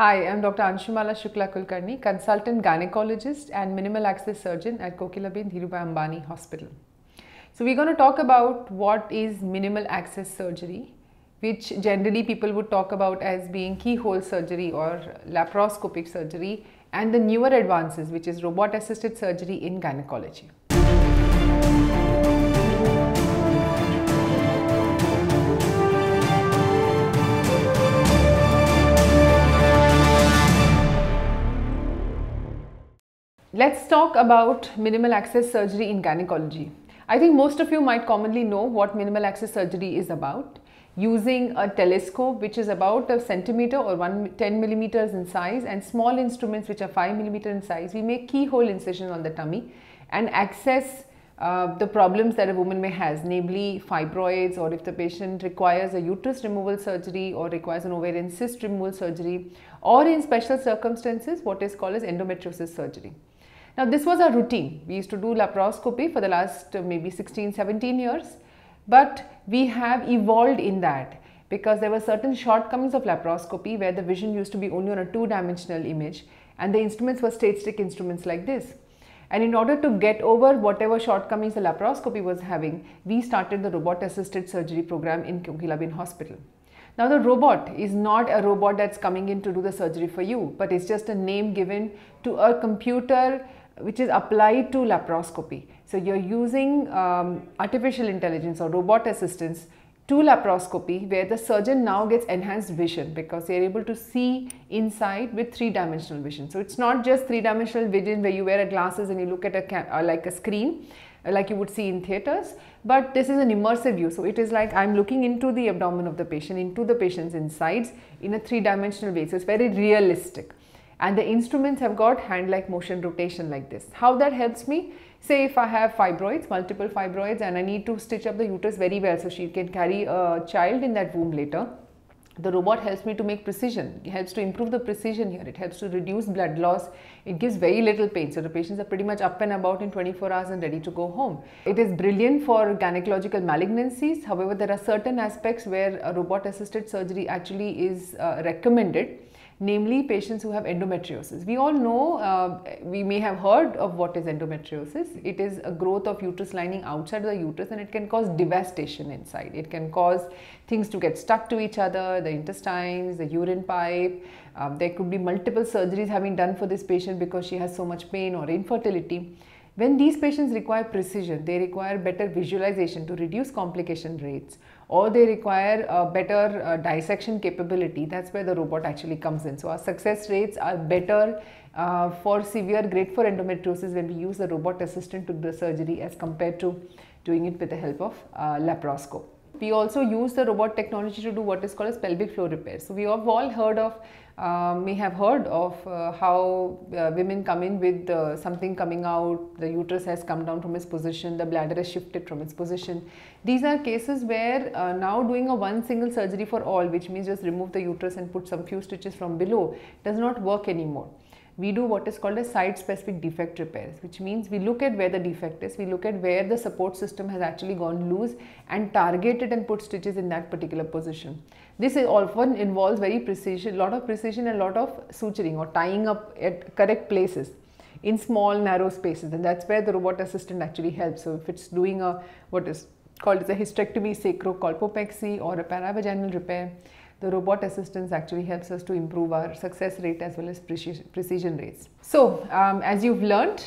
Hi, I'm Dr. Anshumala Shukla Kulkarni, consultant gynecologist and minimal access surgeon at Kokilaben Dhirubhai Ambani Hospital. So, we're going to talk about what is minimal access surgery, which generally people would talk about as being keyhole surgery or laparoscopic surgery, and the newer advances, which is robot assisted surgery in gynecology. Let's talk about minimal access surgery in gynecology. I think most of you might commonly know what minimal access surgery is about. Using a telescope which is about a centimeter or one, 10 millimeters in size and small instruments which are 5 millimeter in size, we make keyhole incisions on the tummy and access uh, the problems that a woman may has, namely fibroids or if the patient requires a uterus removal surgery or requires an ovarian cyst removal surgery or in special circumstances what is called as endometriosis surgery. Now this was our routine. We used to do laparoscopy for the last uh, maybe 16, 17 years, but we have evolved in that because there were certain shortcomings of laparoscopy where the vision used to be only on a two-dimensional image and the instruments were straight stick instruments like this. And in order to get over whatever shortcomings the laparoscopy was having, we started the robot assisted surgery program in Kokilaben Hospital. Now the robot is not a robot that's coming in to do the surgery for you, but it's just a name given to a computer which is applied to laparoscopy. So you're using um, artificial intelligence or robot assistance to laparoscopy where the surgeon now gets enhanced vision because they're able to see inside with three dimensional vision. So it's not just three dimensional vision where you wear glasses and you look at a uh, like a screen uh, like you would see in theaters but this is an immersive view so it is like i'm looking into the abdomen of the patient into the patient's insides in a three dimensional way so it's very realistic and the instruments have got hand like motion rotation like this. How that helps me? Say if I have fibroids, multiple fibroids and I need to stitch up the uterus very well so she can carry a child in that womb later. The robot helps me to make precision, it helps to improve the precision here, it helps to reduce blood loss, it gives very little pain. So the patients are pretty much up and about in 24 hours and ready to go home. It is brilliant for gynecological malignancies. However, there are certain aspects where robot assisted surgery actually is uh, recommended namely patients who have endometriosis. We all know, uh, we may have heard of what is endometriosis. It is a growth of uterus lining outside the uterus and it can cause devastation inside. It can cause things to get stuck to each other, the intestines, the urine pipe. Um, there could be multiple surgeries having done for this patient because she has so much pain or infertility. When these patients require precision, they require better visualization to reduce complication rates or they require a better uh, dissection capability, that's where the robot actually comes in. So our success rates are better uh, for severe grade 4 endometriosis when we use the robot assistant to the surgery as compared to doing it with the help of uh, laparoscope. We also use the robot technology to do what is called as pelvic floor repair. So we have all heard of, uh, may have heard of uh, how uh, women come in with uh, something coming out, the uterus has come down from its position, the bladder has shifted from its position. These are cases where uh, now doing a one single surgery for all, which means just remove the uterus and put some few stitches from below, does not work anymore we do what is called a site specific defect repairs which means we look at where the defect is we look at where the support system has actually gone loose and target it and put stitches in that particular position. This is often involves very precision a lot of precision and a lot of suturing or tying up at correct places in small narrow spaces and that's where the robot assistant actually helps. So if it's doing a what is called as a hysterectomy sacrocolpopexy or a paravaginal repair the robot assistance actually helps us to improve our success rate as well as precision rates. So, um, as you've learned,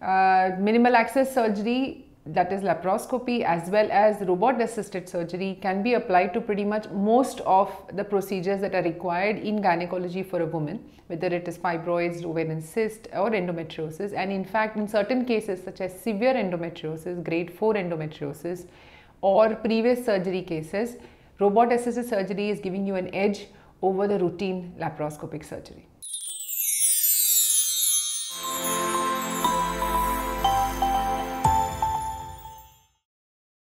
uh, minimal access surgery that is laparoscopy as well as robot assisted surgery can be applied to pretty much most of the procedures that are required in gynecology for a woman whether it is fibroids, ovarian cyst or endometriosis and in fact in certain cases such as severe endometriosis, grade 4 endometriosis or previous surgery cases Robot assisted surgery is giving you an edge over the routine laparoscopic surgery.